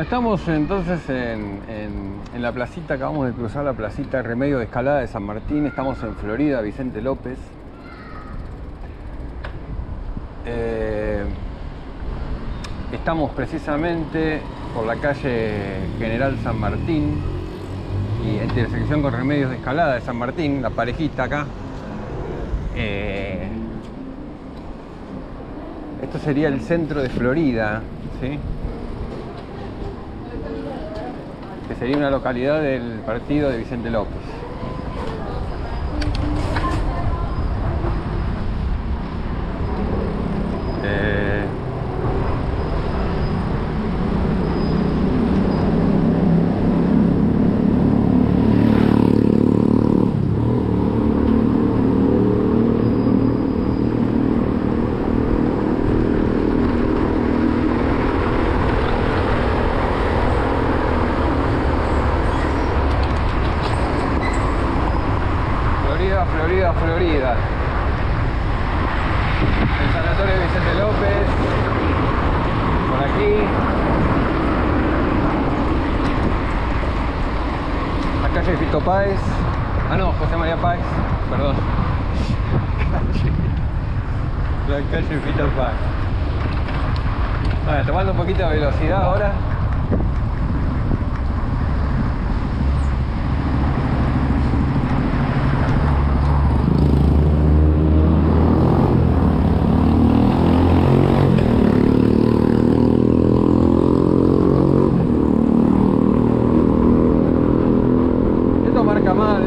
Estamos entonces en, la placita, acabamos de cruzar la placita Remedio de Escalada de San Martín, estamos en Florida, Vicente López. Eh, estamos precisamente por la calle General San Martín y en intersección con Remedios de Escalada de San Martín, la parejita acá. Eh, esto sería el centro de Florida, ¿sí? Que sería una localidad del partido de Vicente López. Eh, Florida, El sanatorio de Vicente López. Por aquí. La calle Fito Páez. Ah no, José María Páez. Perdón. La calle Fito Páez. Bueno, tomando un poquito de velocidad ahora. Esto marca mal.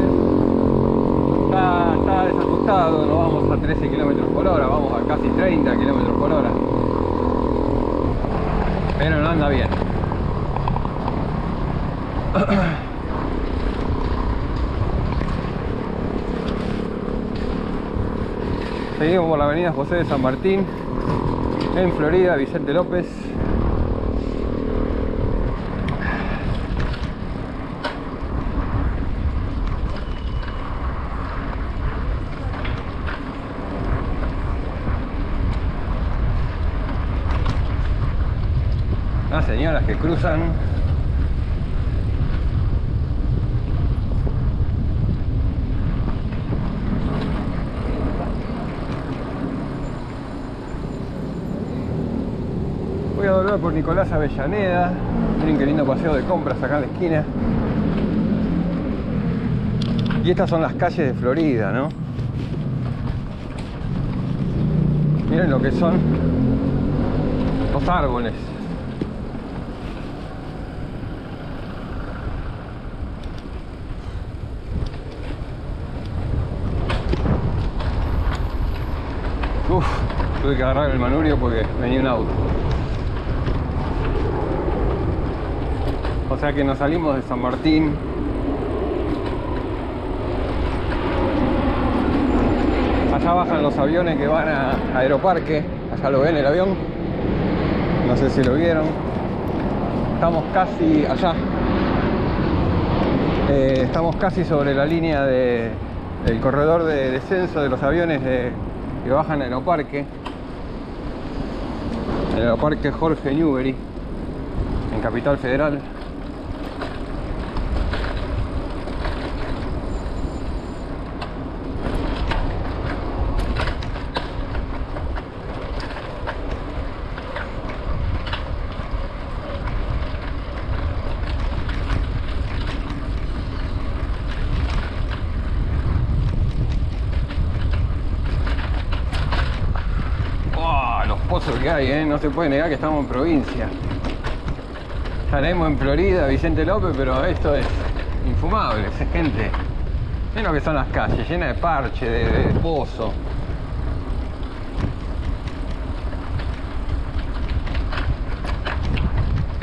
Está, está desajustado, no vamos a 13 kilómetros por hora, vamos a casi 30 kilómetros por hora. Pero no anda bien. Seguimos por la avenida José de San Martín, en Florida, Vicente López. Señoras que cruzan. Voy a doblar por Nicolás Avellaneda. Miren qué lindo paseo de compras acá en la esquina. Y estas son las calles de Florida, ¿no? Miren lo que son los árboles. Tuve que agarrar el manubrio porque venía un auto. O sea que nos salimos de San Martín. Allá bajan los aviones que van a Aeroparque. Allá lo ven el avión. No sé si lo vieron. Estamos casi allá. Eh, estamos casi sobre la línea de, del corredor de descenso de los aviones de- que bajan a Aeroparque. El Aeroparque Jorge Newbery, en Capital Federal. ¡Wow! Los pozos que hay, ¿eh? No se puede negar que estamos en provincia. Estaremos en Florida, Vicente López, pero esto es infumable, es gente. Miren lo que son las calles, llenas de parche, de, de pozo.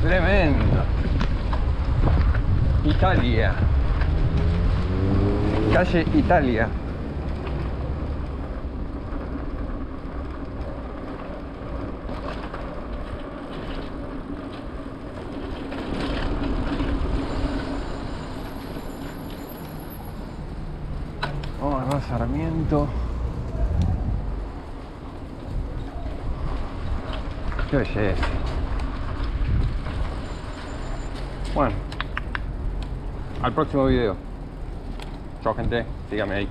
Tremendo. Italia. Calle Italia. Vamos a Sarmiento. Qué belleza. Bueno, al próximo video. Chao gente, síganme ahí.